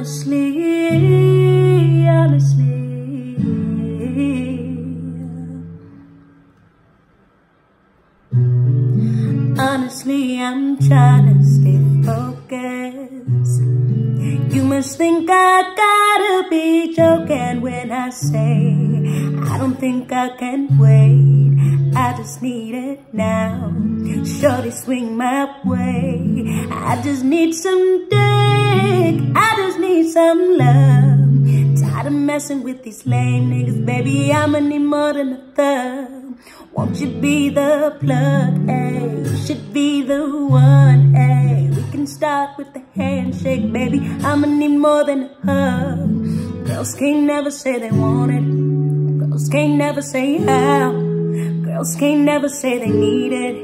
Honestly, honestly. Honestly, I'm trying to stay focused. You must think I gotta be joking when I say I don't think I can wait. I just need it now. Shorty swing my way. I just need some dick. I messing with these lame niggas, baby. I'ma need more than a thug. Won't you be the plug, ayy? Should be the one, ayy. We can start with the handshake, baby. I'ma need more than a hug. Girls can't never say they want it. Girls can't never say how. Girls can't never say they need it.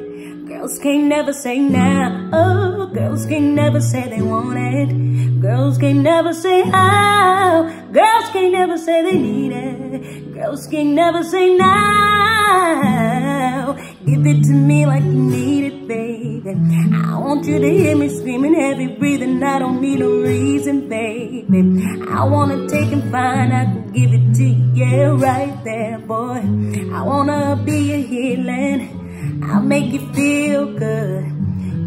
Girls can't never say now. Oh, girls can't never say they want it. Girls can't never say how. Girls can't never say they need it. Girls can't never say now. Give it to me like you need it, baby. I want you to hear me screaming, heavy breathing. I don't need a reason, baby. I wanna take and find, I can give it to you, yeah, right there, boy. I wanna be your healing. I'll make you feel good.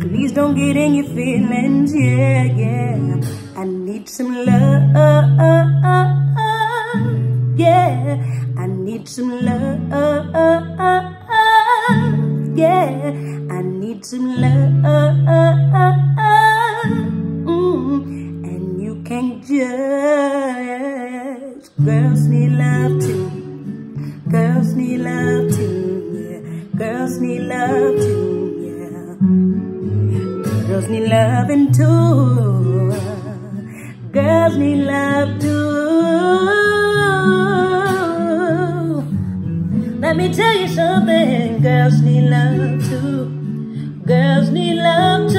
Please don't get in your feelings, yeah, yeah. I need some love, yeah. I need some love, yeah. I need some love, mm. and you can't judge. Girls need love too. Girls need love too, yeah. Girls need love too. Girls need loving too. Girls need love too. Let me tell you something. Girls need love too. Girls need love too.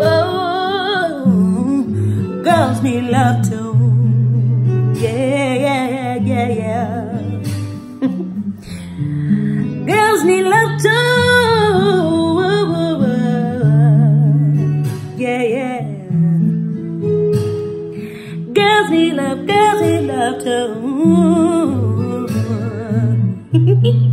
Oh, girls need love too. Yeah, yeah, yeah, yeah. Girls need love too. Love, girls need love too.